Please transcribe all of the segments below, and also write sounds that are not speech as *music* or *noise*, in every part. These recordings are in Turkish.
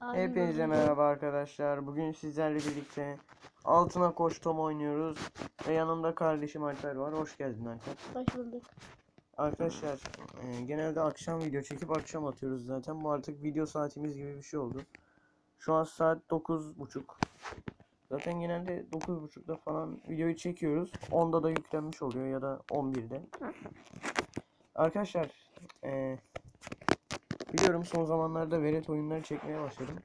Aynen Hepinize merhaba arkadaşlar. Bugün sizlerle birlikte Altına Koş Tom oynuyoruz. Ve yanımda kardeşim Alper var. Hoş geldin Alper. Hoş bulduk. Arkadaşlar e, genelde akşam video çekip akşam atıyoruz zaten. Bu artık video saatimiz gibi bir şey oldu. Şu an saat 9.30. Zaten genelde 9.30'da falan videoyu çekiyoruz. 10'da da yüklenmiş oluyor ya da 11'de. Arkadaşlar e, biliyorum son zamanlarda velet oyunları çekmeye başladım.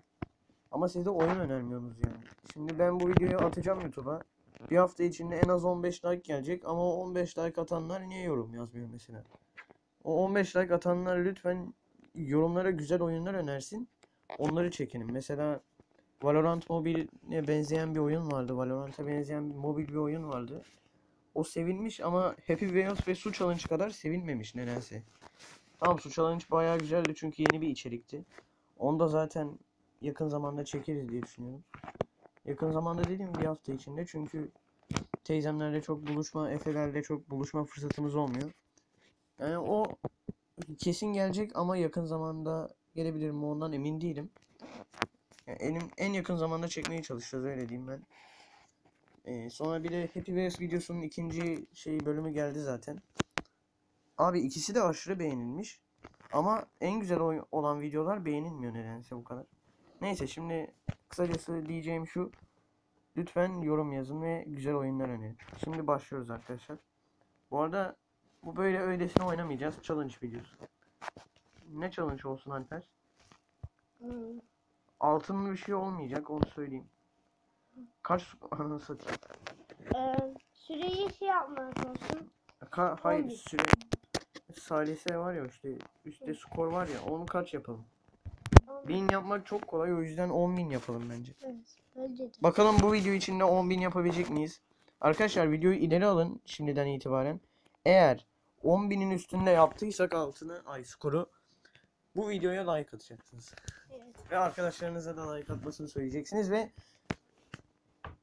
Ama siz de oyun önermiyorsunuz yani. Şimdi ben bu videoyu atacağım YouTube'a. Bir hafta içinde en az 15 like gelecek ama o 15 like atanlar niye yorum yazmıyor mesela? O 15 like atanlar lütfen yorumlara güzel oyunlar önersin. Onları çekelim. Mesela Valorant Mobile'e benzeyen bir oyun vardı. Valorant'a benzeyen bir mobil bir oyun vardı. O sevilmiş ama Happy Wheels ve Su Challenge kadar sevilmemiş nedense. Tamam Su Challenge bayağı güzeldi çünkü yeni bir içerikti. Onu da zaten yakın zamanda çekeriz diye düşünüyorum. Yakın zamanda dediğim bir hafta içinde çünkü teyzemlerle çok buluşma, Efe'lerle çok buluşma fırsatımız olmuyor. Yani o kesin gelecek ama yakın zamanda gelebilir mi ondan emin değilim. Yani elim, en yakın zamanda çekmeye çalışacağız öyle diyeyim ben. Ee, sonra bir de Happy Wheels videosunun ikinci şey bölümü geldi zaten. Abi ikisi de aşırı beğenilmiş. Ama en güzel olan videolar beğenilmiyor nedense bu kadar. Neyse şimdi kısacası diyeceğim şu. Lütfen yorum yazın ve güzel oyunlar önerin. Şimdi başlıyoruz arkadaşlar. Bu arada bu böyle öylesine oynamayacağız. Challenge videosu. Ne challenge olsun Alper? Hmm. Altınlı bir şey olmayacak onu söyleyeyim. Kaç *laughs* ananı satayım. Ee, süreyi şey yapmak olsun. Ka hayır 11. süre salise var ya işte üstte skor var ya onu kaç yapalım? 1000 yapmak çok kolay o yüzden 10.000 yapalım bence. Evet, bence de. Bakalım bu video içinde 10.000 yapabilecek miyiz? Arkadaşlar videoyu ileri alın şimdiden itibaren. Eğer 10.000'in üstünde yaptıysak altını ay skoru bu videoya like atacaksınız. Evet. Ve arkadaşlarınıza da like atmasını söyleyeceksiniz ve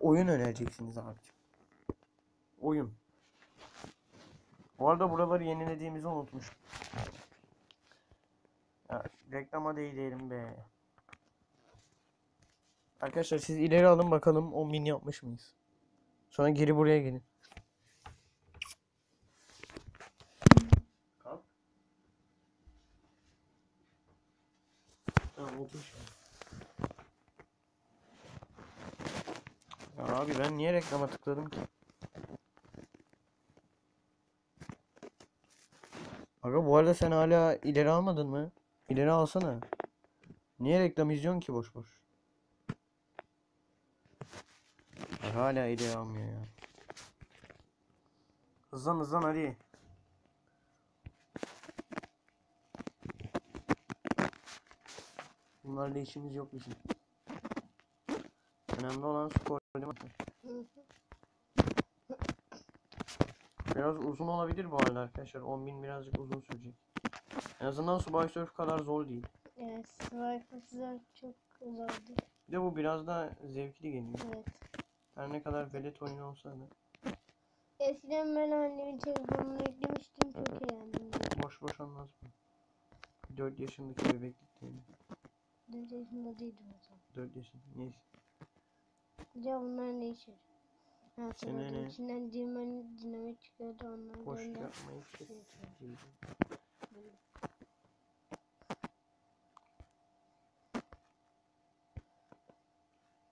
oyun önereceksiniz abicim. Oyun. Bu arada buraları yenilediğimizi unutmuşum. Ya, reklama değilim be. Arkadaşlar siz ileri alın bakalım 10.000 yapmış mıyız? Sonra geri buraya gelin. Kalk. Tamam otur. Ya abi ben niye reklama tıkladım ki? Aga bu arada sen hala ileri almadın mı? İleri alsana. Niye reklam izliyorsun ki boş boş? Hala ileri almıyor ya. Hızlan hızlan hadi. Bunlarla işimiz yok bizim. Önemli olan skor değil mi? Biraz uzun olabilir bu arada arkadaşlar. 10.000 birazcık uzun sürecek. En azından Subway Surf kadar zor değil. Evet, Swipe'ı çok zordu. Bir de bu biraz daha zevkli geliyor. Evet. Her ne kadar velet oyunu olsa da. Eskiden ben annemin telefonunu yüklemiştim çok eğlendim. Boş boş anlatma. 4 yaşındaki bebeklik değil. 4 yaşında değildim o zaman. 4 yaşında. Neyse. Ya bunlar ne işe? Ne? İçinden dinamit, dinamit çıkıyordu onlar. Boş yapmayı kes. yapıyorum.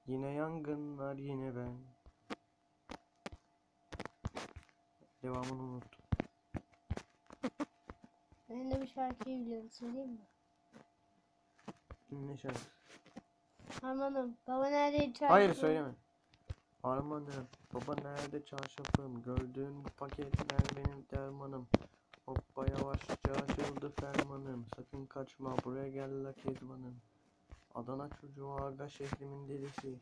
Yine yangınlar yine ben. Devamını unuttum. Ben de bir şarkıyı biliyorum söyleyeyim mi? Ne şarkı? Harmanım. Baba nerede çarşı? Hayır söyleme. Armanım, baba nerede çarşafım? Gördüğün bu paketler benim dermanım. Hoppa yavaşça açıldı fermanım. Sakın kaçma buraya gel la kezbanım. Adana çocuğu aga şehrimin delisi.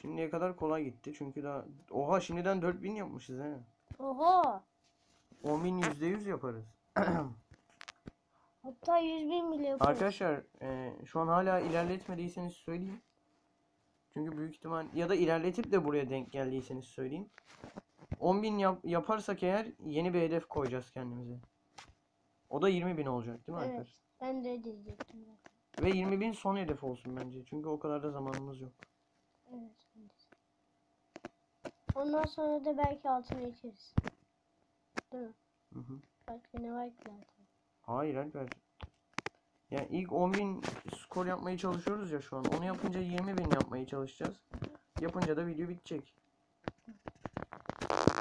Şimdiye kadar kolay gitti çünkü daha... Oha şimdiden 4000 yapmışız he. Oho. 10.000 %100 yaparız. *clears throat* Hatta 100 bin bile yaparız. Arkadaşlar e, şu an hala ilerletmediyseniz söyleyeyim. Çünkü büyük ihtimal ya da ilerletip de buraya denk geldiyseniz söyleyeyim. 10.000 yap- yaparsak eğer yeni bir hedef koyacağız kendimize. O da 20.000 olacak değil mi Evet. Alper? Ben de diyecektim. Ve 20.000 son hedef olsun bence. Çünkü o kadar da zamanımız yok. Evet. Ondan sonra da belki altına içeriz. Değil mi? Hı hı. Başka ne var ki zaten? Hayır Alper. Yani ilk 10.000 skor yapmaya çalışıyoruz ya şu an. Onu yapınca 20.000 yapmaya çalışacağız. Yapınca da video bitecek.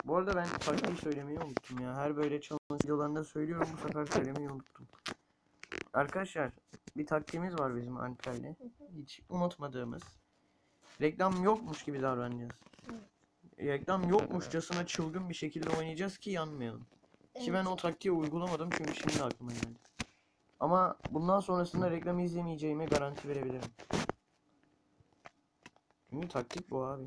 Bu arada ben taktiği söylemeyi unuttum ya. Her böyle challenge videolarında söylüyorum. Bu sefer söylemeyi unuttum. Arkadaşlar bir taktiğimiz var bizim Alper'le. Hiç unutmadığımız. Reklam yokmuş gibi davranacağız. Reklam yokmuşçasına çılgın bir şekilde oynayacağız ki yanmayalım. Ki ben o taktiği uygulamadım çünkü şimdi aklıma geldi. Ama bundan sonrasında reklam izlemeyeceğime garanti verebilirim. Çünkü taktik bu abi.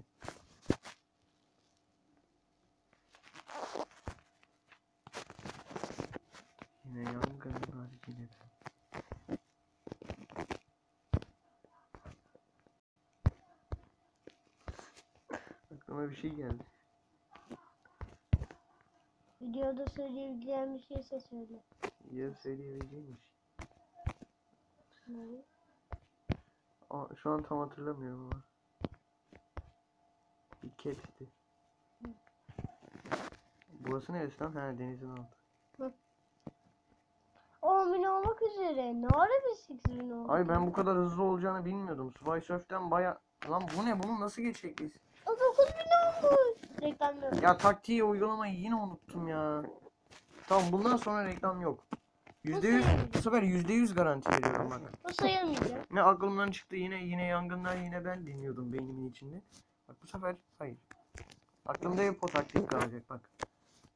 Yine yangın var yine de. Aklıma bir şey geldi. Videoda söyleyebileceğim bir şeyse söyle. Ya söyleyebileceğim bir şey. Ne? Aa, şu an tam hatırlamıyorum ama. Bir cap'ti. Burası neresi lan? Ha denizin altı. 10 bin olmak üzere. Ne ara biz 8 bin olduk? Ay ben bu kadar hızlı olacağını bilmiyordum. Subway Surf'ten baya... Lan bu ne? Bunu nasıl geçecek biz? O 9 bin olmuş. Reklam yok. Ya taktiği uygulamayı yine unuttum ya. Tamam bundan sonra reklam yok. %100 bu sefer %100 garanti veriyorum bak. Bu sayılmayacak. Ne aklımdan çıktı yine yine yangınlar yine ben dinliyordum beynimin içinde. Bak bu sefer hayır. Aklımda hep o taktik kalacak bak.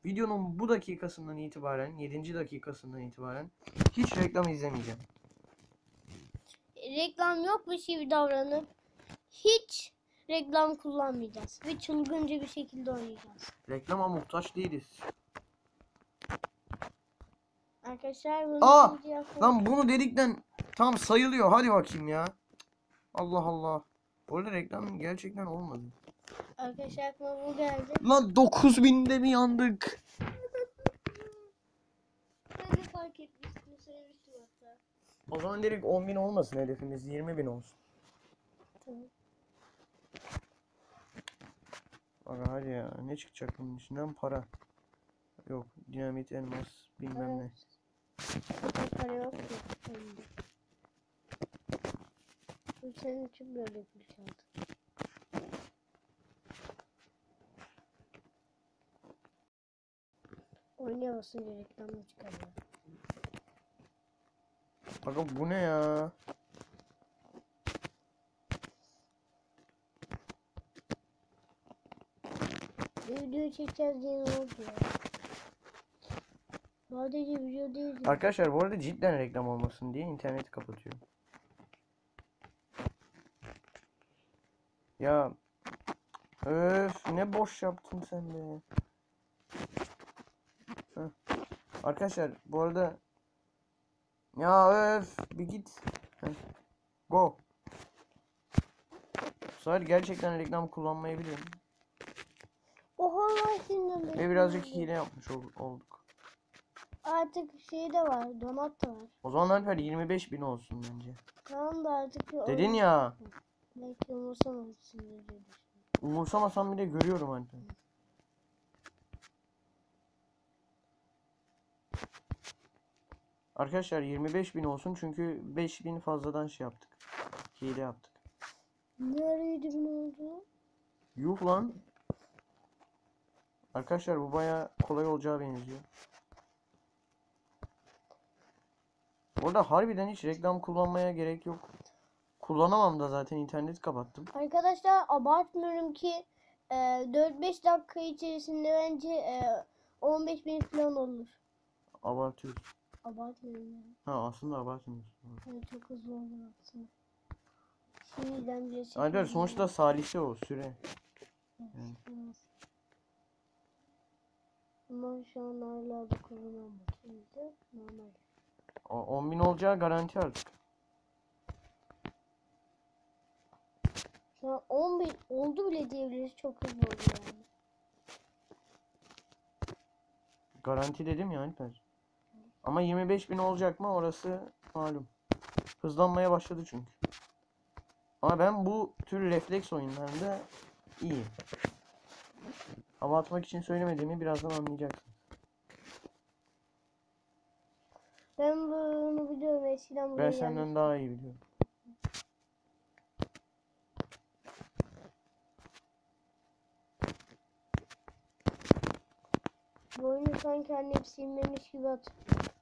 Videonun bu dakikasından itibaren 7. dakikasından itibaren hiç reklam izlemeyeceğim. Reklam yokmuş gibi davranıp hiç reklam kullanmayacağız. Ve çılgınca bir şekilde oynayacağız. Reklama muhtaç değiliz. Arkadaşlar bunu Aa! Lan bunu dedikten tam sayılıyor. Hadi bakayım ya. Allah Allah. Bu arada reklam gerçekten olmadı. Arkadaşlar aklıma bu geldi. Lan 9000'de mi yandık? Ben de fark etmiştim. Söylemiştim hatta. O zaman direkt 10.000 olmasın hedefimiz 20.000 olsun. Tamam. Aga hadi ya ne çıkacak bunun içinden para. Yok dinamit elmas bilmem ne. Para yok. Bu senin için böyle bir şey aldım. Oynaya basınca reklamı çıkarıyor. Aga bu ne ya? Video çekeceğiz diye ne oldu ya? Sadece video değil. Arkadaşlar bu arada cidden reklam olmasın diye interneti kapatıyorum. Ya öf ne boş yaptın sen be. Heh. Arkadaşlar bu arada ya öf bir git. Heh. Go. Bu sefer gerçekten reklam kullanmayabilirim. Ve birazcık hile yapmış ol- olduk. Artık şey de var. Donat da var. O zaman Alper 25 bin olsun bence. Tamam da artık. Dedin ya. Belki umursamazsın diye düşünüyorum. Umursamasam bile görüyorum Alper. Arkadaşlar 25 bin olsun çünkü 5 bin fazladan şey yaptık. Hile yaptık. Ne ara yedi bin oldu? Yuh lan. Arkadaşlar bu baya kolay olacağı benziyor. Orada harbiden hiç reklam kullanmaya gerek yok. Kullanamam da zaten interneti kapattım. Arkadaşlar abartmıyorum ki e, 4-5 dakika içerisinde bence e, 15 bin falan olur. Abartıyoruz. Abartmıyorum yani. Ha aslında abartmıyoruz. Yani çok hızlı olur aslında. Şimdiden bile çekiyorum sonuçta salise o süre. yani. Ama şu an hala da kullanamadım. Şimdi normal. O 10 bin olacağı garanti artık. Şu an 10 bin oldu bile diyebiliriz. Çok hızlı oldu yani. Garanti dedim ya Alper. Ama 25 bin olacak mı orası malum. Hızlanmaya başladı çünkü. Ama ben bu tür refleks oyunlarında iyiyim. Hava atmak için söylemediğimi birazdan anlayacaksın. Ben bunu biliyorum eskiden buraya Ben gelmiştim. senden daha iyi biliyorum. Bu oyunu sanki annem silmemiş gibi hatırlıyorum.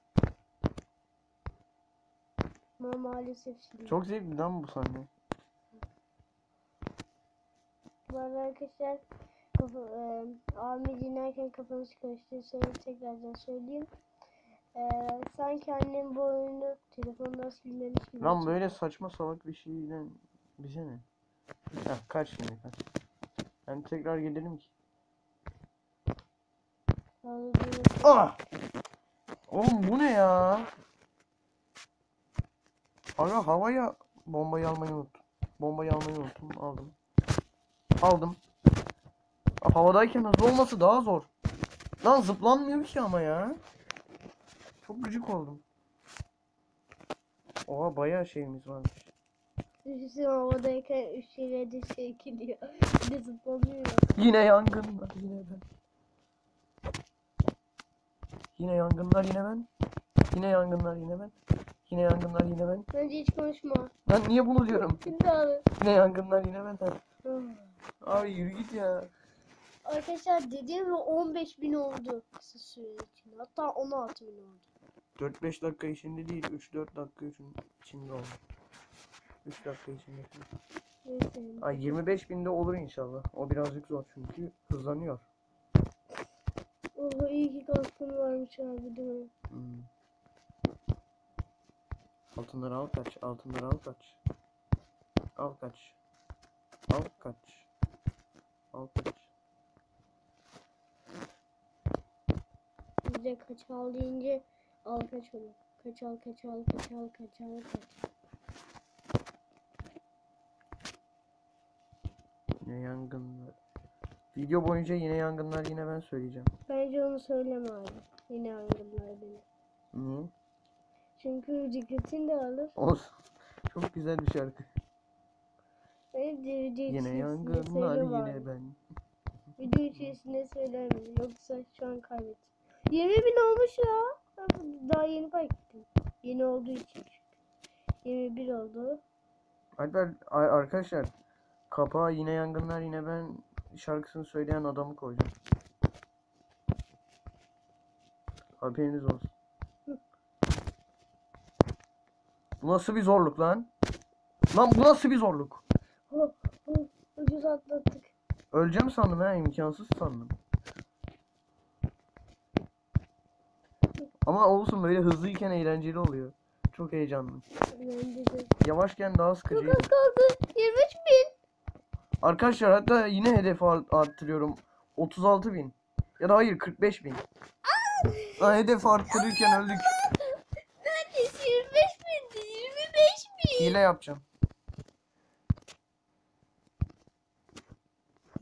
Ama maalesef sildim. Çok zevkli lan bu sahne. Bu arada arkadaşlar kafa, e, abimi dinlerken kafanız karıştı. Sonra tekrardan söyleyeyim. E, sanki annem bu oyunu telefondan silmemiş gibi. Lan böyle saçma salak bir şeyden bize ne? Heh, kaç şimdi kaç. Ben tekrar gelirim ki. Ah! Oğlum bu ne ya? Aga havaya bombayı almayı unuttum. Bombayı almayı unuttum. Aldım. Aldım. Havadayken hızlı olması daha zor. Lan zıplanmıyor ki ama ya. Çok gıcık oldum. Oha bayağı şeyimiz varmış. Düşünsene havadayken üç şeyle de şey gidiyor. Bir de zıplamıyor. Yine yangınlar yine ben. Yine yangınlar yine ben. Yine yangınlar yine ben. Yine yangınlar yine ben. Bence hiç konuşma. Ben niye bunu diyorum? Şimdi abi. Yine yangınlar yine ben. Abi yürü git ya. Arkadaşlar dediğim gibi 15 bin oldu kısa süre içinde. Hatta 16 bin oldu. 4-5 dakika içinde değil 3-4 dakika için- içinde oldu. 3 dakika içinde. Neyse. Ay 25 binde olur inşallah. O birazcık zor çünkü hızlanıyor. Oha iyi ki kaskın varmış abi değil mi? Hmm. Altınları al kaç. Altınları al kaç. Al kaç. Al kaç. Al kaç. Bize kaç al deyince al kaç al kaç al kaç al kaç al kaç. Yine yangınlar. Video boyunca yine yangınlar yine ben söyleyeceğim. Bence onu söyleme abi. Yine yangınlar beni. Niye? Çünkü dikkatin de alır. Olsun. Çok güzel bir şarkı. Video Yine yangınlar yine ben. Video içerisinde söyler mi? Yoksa şu an kaybettim. 20 bin olmuş ya. Daha yeni fark ettim. Yeni olduğu için. çünkü. 21 oldu. Alper arkadaşlar kapağa yine yangınlar yine ben şarkısını söyleyen adamı koyacağım. Haberiniz olsun. Bu nasıl bir zorluk lan? Lan bu nasıl bir zorluk? Ucuz atlattık. Öleceğim sandım ha imkansız sandım. Ama olsun böyle hızlıyken eğlenceli oluyor. Çok heyecanlı. Yavaşken daha Çok sıkıcıydı. az kaldı. 23 bin. Arkadaşlar hatta yine hedefi art- arttırıyorum. 36 bin. Ya da hayır 45 bin. Lan hedef arttırırken öldük. Neredeyse 25 bin. 25 bin. Hile yapacağım.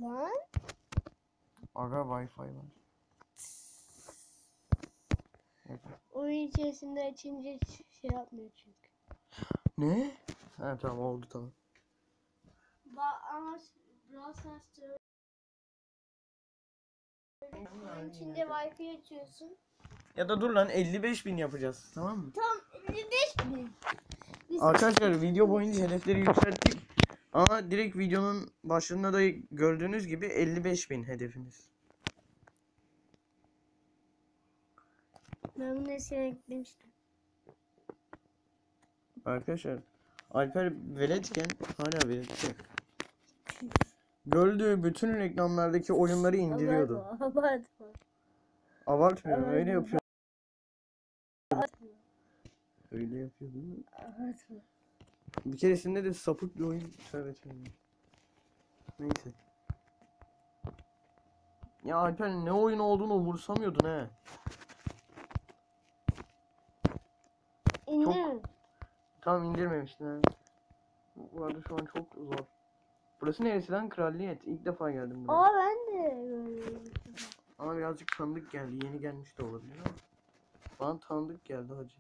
Lan. Aga Wi-Fi var. Evet. Oyun içerisinde açınca şey yapmıyor çünkü. Ne? Ha tamam oldu tamam. Ba ama Brawl Stars'ta oyun içinde Wi-Fi açıyorsun. Ya da dur lan 55 bin yapacağız. Tamam mı? Tam 55 bin. Biz Arkadaşlar video boyunca hedefleri yükselttik. Ama direkt videonun başında da gördüğünüz gibi 55 bin hedefimiz. Ben bunu eskiden eklemiştim. Arkadaşlar Alper veletken hala veletken. *laughs* Gördüğü bütün reklamlardaki oyunları indiriyordu. Abartma, abartma. Abartmıyorum öyle Abartma. yapıyor. Abartma. Öyle yapıyordu. abartma. Bir keresinde de sapık bir oyun. Tövbe tövbe. Neyse. Ya Alper ne oyun olduğunu umursamıyordun he. Tamam indirmemiştin ha. Bu arada şu an çok zor. Burası neresi lan? Kraliyet. İlk defa geldim buraya. Aa ben de görüyorum. Ama birazcık tanıdık geldi. Yeni gelmiş de olabilir ama. Bana tanıdık geldi hacı.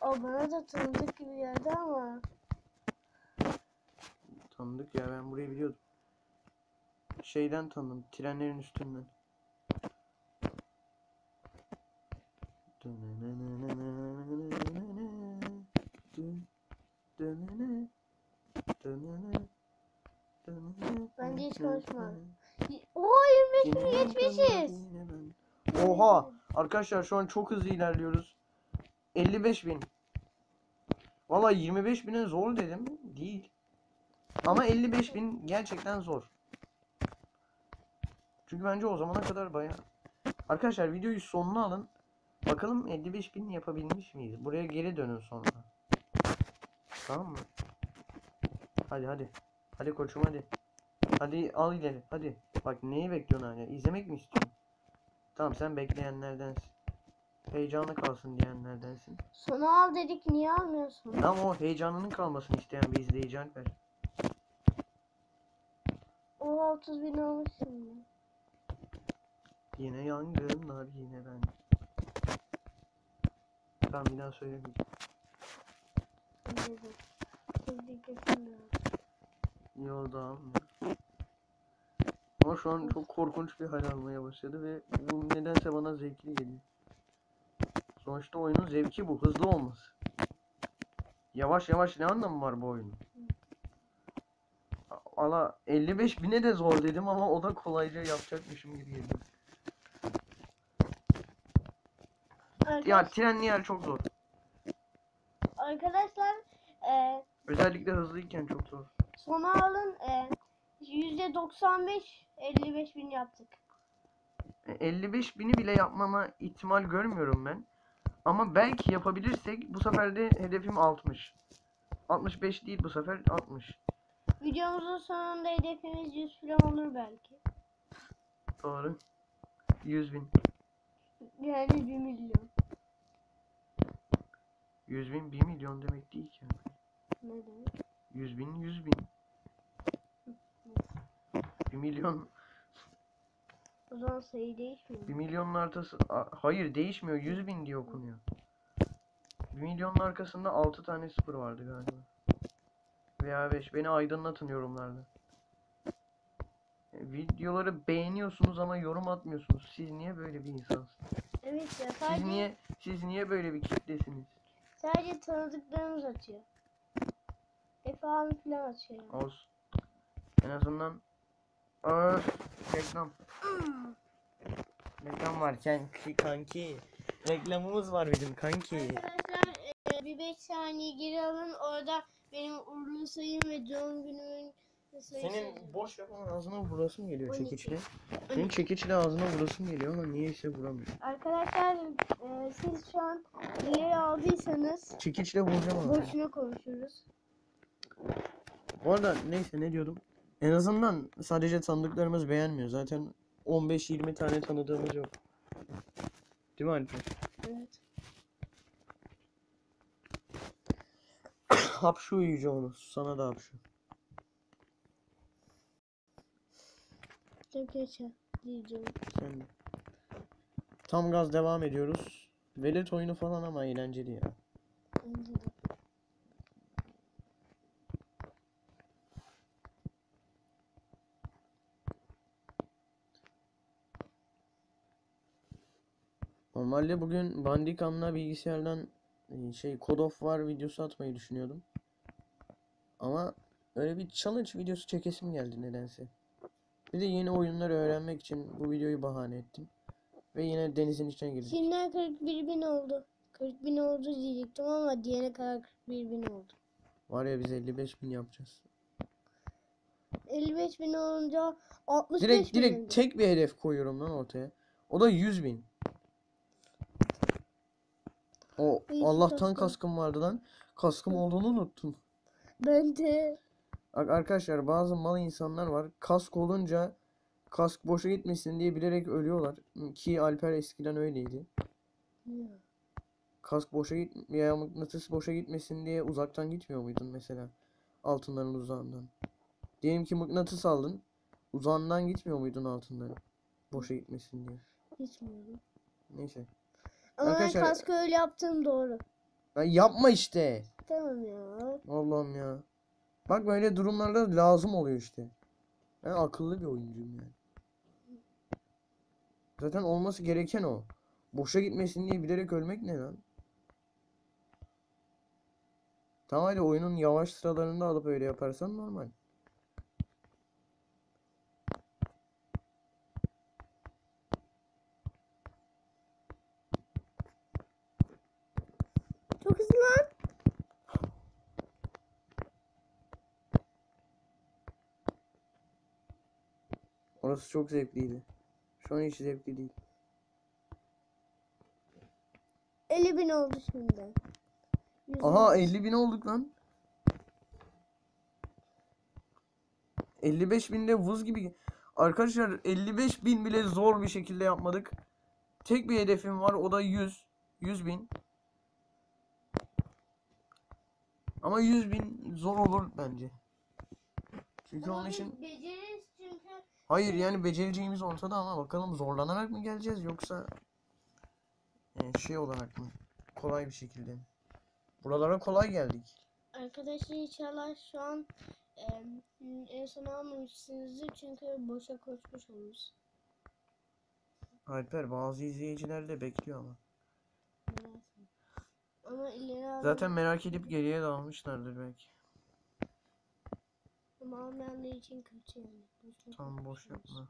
O bana da tanıdık gibi geldi ama. Tanıdık ya ben burayı biliyordum. Şeyden tanıdım. Trenlerin üstünden. Bence hiç konuşmadım. Oo 25 bin geçmişiz. Oha! Arkadaşlar şu an çok hızlı ilerliyoruz. 55 bin. Valla 25 bine zor dedim. Değil. Ama 55 bin gerçekten zor. Çünkü bence o zamana kadar baya. Arkadaşlar videoyu sonuna alın. Bakalım 55 bin yapabilmiş miyiz? Buraya geri dönün sonra. Tamam mı? Hadi hadi. Hadi koçum hadi. Hadi al ileri. Hadi. Bak neyi bekliyorsun hala? İzlemek mi istiyorsun? Tamam sen bekleyenlerdensin. Heyecanı kalsın diyenlerdensin. Sona al dedik niye almıyorsun? Ama o heyecanının kalmasını isteyen bir izleyici Alper. O 30 bin olmuş şimdi. Yine yangınlar yine ben. Tamam bir daha söylemeyeceğim. Yolda. Ama şu an çok korkunç bir hal almaya başladı ve bu nedense bana zevkli geliyor. Sonuçta oyunun zevki bu. Hızlı olması. Yavaş yavaş ne anlamı var bu oyunun? Valla 55 bine de zor dedim ama o da kolayca yapacakmışım gibi geliyor. Ya trenli yer çok zor. arkadaşlar e, Özellikle hızlıyken çok zor. sona alın e, %95 55 bin yaptık. E, 55 bini bile yapmama ihtimal görmüyorum ben. Ama belki yapabilirsek bu sefer de hedefim 60. 65 değil bu sefer 60. Videomuzun sonunda hedefimiz 100 falan olur belki. Doğru. 100 bin. Yani 1 milyon. 100 bin 1 milyon demek değil ki. Ne demek? 100 bin 100 bin. 1 milyon O zaman sayı değişmiyor. 1 milyonun artısı hayır değişmiyor 100 bin diye okunuyor. 1 milyonun arkasında 6 tane sıfır vardı galiba. Veya 5 beni aydınlatın yorumlarda. E, Videoları beğeniyorsunuz ama yorum atmıyorsunuz. Siz niye böyle bir insansınız? Evet ya Siz sadece, niye siz niye böyle bir kitlesiniz? sadece tanıdıklarımız atıyor. Falan atıyor. yani. Olsun. En azından Öf, reklam. Reklam varken ki kanki. Reklamımız var bizim kanki. Arkadaşlar e, bir 5 saniye geri alın. Orada benim uğurlu sayım ve doğum günümün sayısı. Senin boş yapan ağzına vurasım geliyor 12. çekiçle. Senin çekiçle ağzına vurasım geliyor ama niyeyse vuramıyorum. Arkadaşlar e, siz şu an ileri aldıysanız Çekiçle vuracağım ama. boşuna konuşuyoruz. Bu arada neyse ne diyordum. En azından sadece tanıdıklarımız beğenmiyor. Zaten 15-20 tane tanıdığımız yok. Değil mi Alper? Evet. *coughs* Hapşu Yüce onu. Sana da hapşu. Diyeceğim. Sen de. Tam gaz devam ediyoruz. Velet oyunu falan ama eğlenceli ya. Bence de. Normalde bugün Bandicam'la bilgisayardan e, şey Code of War videosu atmayı düşünüyordum. Ama öyle bir challenge videosu çekesim geldi nedense. Bir de yeni oyunlar öğrenmek için bu videoyu bahane ettim. Ve yine denizin içine girdik. Şimdiden 41 bin oldu. 40 bin oldu diyecektim ama diyene kadar 41 bin oldu. Var ya biz 55 bin yapacağız. 55 bin olunca 65 Direkt bin direkt tek bir hedef koyuyorum lan ortaya. O da 100 bin. O ki Allah'tan kaskın. kaskım vardı lan. Kaskım olduğunu unuttum. Ben de Bak arkadaşlar bazı mal insanlar var. Kask olunca kask boşa gitmesin diye bilerek ölüyorlar. Ki Alper eskiden öyleydi. Kask boşa git veya mıknatıs boşa gitmesin diye uzaktan gitmiyor muydun mesela? Altınların uzağından. Diyelim ki mıknatıs aldın. Uzağından gitmiyor muydun altınların? Boşa gitmesin diye. Gitmiyorum. Neyse. Ama Arkadaşlar- ben kaskı öyle yaptığım doğru. Lan yapma işte. Tamam ya. Allah'ım ya. Bak böyle durumlarda lazım oluyor işte. Ben akıllı bir oyuncuyum yani. Zaten olması gereken o. Boşa gitmesin diye bilerek ölmek ne lan? Tamam hadi oyunun yavaş sıralarında alıp öyle yaparsan normal. Hızlı lan. Orası çok zevkliydi. Şu an hiç zevkli değil. 50 bin oldu şimdi. Aha bin. 50 bin olduk lan. 55 binde vız gibi. Arkadaşlar 55 bin bile zor bir şekilde yapmadık. Tek bir hedefim var o da 100. 100 bin. Ama 100 bin zor olur bence. Çünkü Ama onun için beceririz çünkü. hayır yani becereceğimiz ortada ama bakalım zorlanarak mı geleceğiz yoksa e, şey olarak mı? Kolay bir şekilde. Buralara kolay geldik. Arkadaşlar inşallah şu an e, en son almamışsınızdır çünkü boşa koşmuş oluruz. Alper bazı izleyiciler de bekliyor ama. Ama ileri Zaten merak edip geriye dalmışlardır belki. Ama almayanlar için kötü yani. Tam boş oluruz. yapma.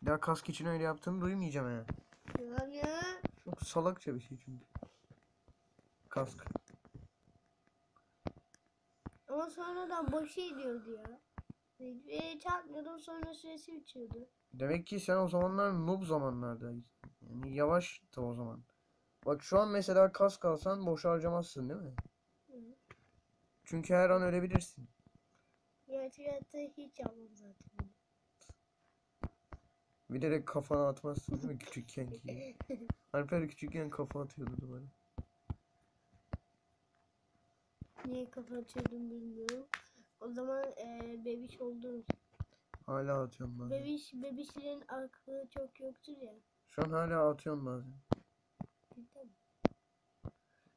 Bir daha kask için öyle yaptığını duymayacağım ya. Tamam ya. Çok salakça bir şey çünkü. Kask. Ama sonradan boşa gidiyordu ya. Ve çarpmıyordum sonra süresi bitiyordu. Demek ki sen o zamanlar noob zamanlardaydın. Yani yavaştı o zaman. Bak şu an mesela kask alsan boş harcamazsın değil mi? Hı. Çünkü her an ölebilirsin. Hayatta hiç yapmam zaten. Bilerek kafana atmazsın değil mi küçükken ki? *laughs* Alper küçükken kafa atıyordu duvara. Niye kafa atıyordum bilmiyorum. O zaman e, bebiş oldum. Hala atıyorum bazen. Bebiş, bebişlerin aklı çok yoktur ya. Şu an hala atıyorum bazen. Cidden.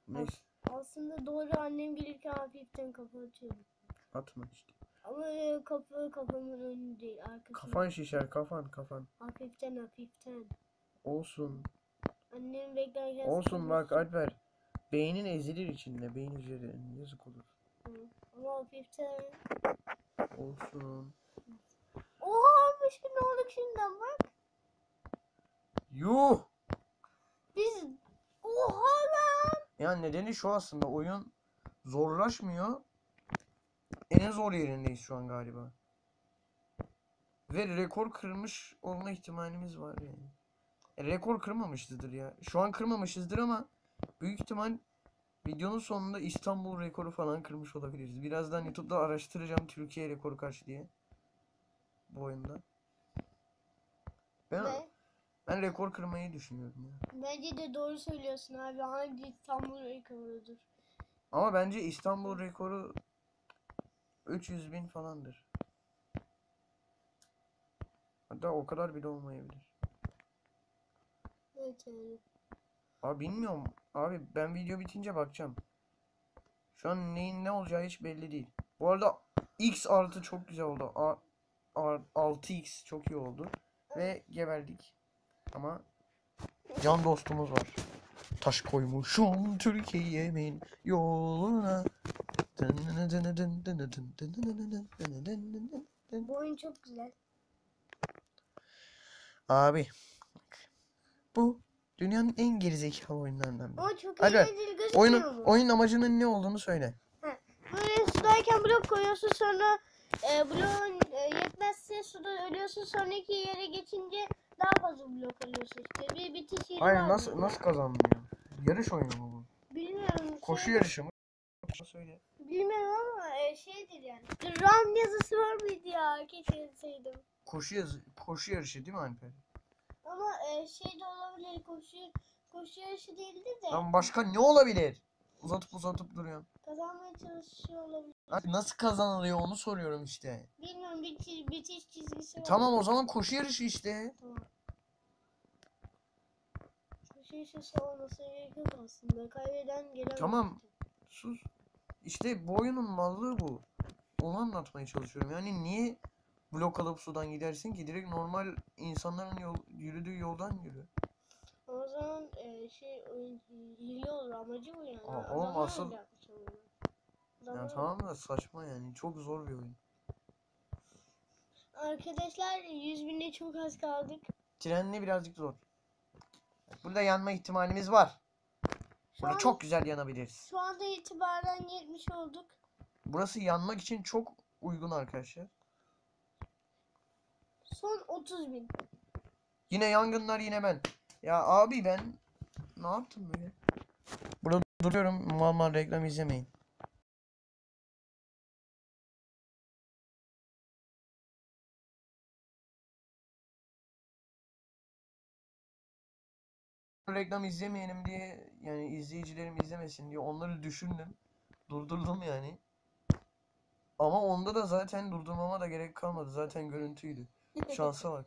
Neyse Aslında doğru annem gelirken hafiften kafa atıyordum. atma işte. Ama e, kapı kafamın önü değil arkasında. Kafan şişer kafan kafan. Hafiften hafiften. Olsun. Annem beklerken Olsun bak Alper. Beynin ezilir içinde. Beyin üzerine yazık olur. Ama hafiften. Olsun. Oha 60 bin olduk şimdiden bak. Yuh! Biz oha lan. Yani nedeni şu aslında oyun zorlaşmıyor. En zor yerindeyiz şu an galiba. Ve rekor kırmış olma ihtimalimiz var yani. E, rekor kırmamışızdır ya. Şu an kırmamışızdır ama büyük ihtimal videonun sonunda İstanbul rekoru falan kırmış olabiliriz. Birazdan YouTube'da araştıracağım Türkiye rekoru kaç diye. Bu oyunda. Ben, Ve ben rekor kırmayı düşünüyorum ya. bence de doğru söylüyorsun abi. Hangi İstanbul rekorudur? Ama bence İstanbul rekoru 300 bin falandır. Hatta o kadar bile olmayabilir. Evet yani. Abi bilmiyorum. Abi ben video bitince bakacağım. Şu an neyin ne olacağı hiç belli değil. Bu arada X artı çok güzel oldu. A, A- 6X çok iyi oldu. Ve geberdik. Ama can dostumuz var. Taş koymuşum Türkiye'min yoluna. Bu oyun çok güzel. Abi bu dünyanın en gerizekalı oyunlarından biri. Ama çok Hadi ver. eğlenceli gözükmüyor Oyunun mu? oyun amacının ne olduğunu söyle. Böyle sudayken blok koyuyorsun sonra e, bloğun e, yetmezse suda ölüyorsun sonraki yere geçince daha fazla blok alıyorsun işte. Bir bitiş yeri Hayır var nasıl bunun. nasıl kazandın ya? Yarış oyunu mu bu? Bilmiyorum. Koşu şey- yarışı mı? Söyle. Bilmiyorum ama e, şeydir yani. Run yazısı var mıydı ya? Keşke yazsaydım. Koşu yazı koşu yarışı değil mi Alper? Ama e, şey de olabilir koşu koşu yarışı değildir de. Lan başka ne olabilir? Uzatıp uzatıp duruyorsun. Kazanmaya çalışıyor olabilir. Abi nasıl kazanılıyor onu soruyorum işte. Bilmiyorum bitiş, bitiş çizgisi var. Tamam o zaman koşu yarışı işte. Tamam. Şu şey şu olması gerek yok aslında. Kaybeden gelen Tamam. Sus. İşte bu oyunun mallığı bu. Onu anlatmaya çalışıyorum. Yani niye blok alıp sudan gidersin ki? Direkt normal insanların yol, yürüdüğü yoldan yürü. O zaman e, şey oyun hile olur amacı bu yani. Aa, Adamlar oğlum asıl- öyle yapmış ama. Ya Adamlar- tamam da saçma yani. Çok zor bir oyun. Arkadaşlar 100 bine çok az kaldık. Trenli birazcık zor. Burada yanma ihtimalimiz var. Şu, Burada an, çok güzel yanabiliriz. şu anda itibaren 70 olduk. Burası yanmak için çok uygun arkadaşlar. Son 30 bin. Yine yangınlar yine ben. Ya abi ben ne yaptım böyle? Burada duruyorum. Mal mal reklam izlemeyin. reklam izlemeyelim diye yani izleyicilerim izlemesin diye onları düşündüm. Durdurdum yani. Ama onda da zaten durdurmama da gerek kalmadı. Zaten görüntüydü. Şansa bak.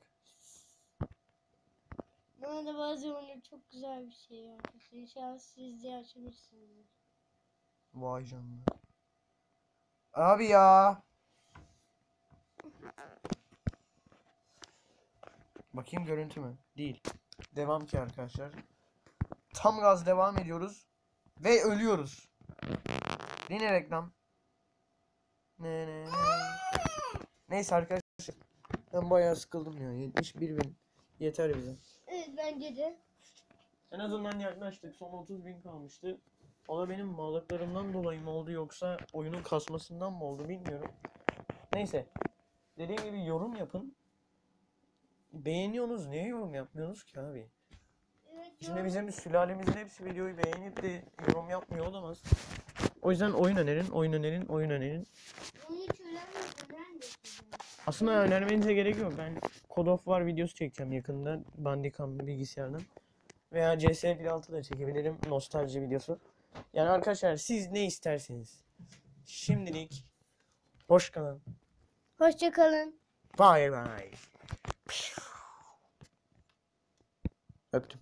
Bana da bazen oynuyor çok güzel bir şey arkadaşlar. İnşallah siz de açabilirsiniz. Vay canına. Abi ya. Bakayım görüntü mü? Değil. Devam ki arkadaşlar. Tam gaz devam ediyoruz. Ve ölüyoruz. Yine reklam. Ne ne ne. Neyse arkadaşlar. Ben bayağı sıkıldım ya. 71 bin. Yeter bize. Evet bence de. En azından yaklaştık. Son 30 bin kalmıştı. O da benim mallıklarımdan dolayı mı oldu yoksa oyunun kasmasından mı oldu bilmiyorum. Neyse. Dediğim gibi yorum yapın. Beğeniyorsunuz. Niye yorum yapmıyorsunuz ki abi? Evet, Şimdi bizim sülalemizin hepsi videoyu beğenip de yorum yapmıyor olamaz. O yüzden oyun önerin, oyun önerin, oyun önerin. Onu hiç öğrenmedim. Ben de Aslında önermenize gerek yok. Ben Code of War videosu çekeceğim yakında. Bandicam'lı bilgisayardan. Veya CS 6 da çekebilirim. Nostalji videosu. Yani arkadaşlar siz ne isterseniz. Şimdilik hoş kalın. Hoşçakalın. Bye bye. Öptüm.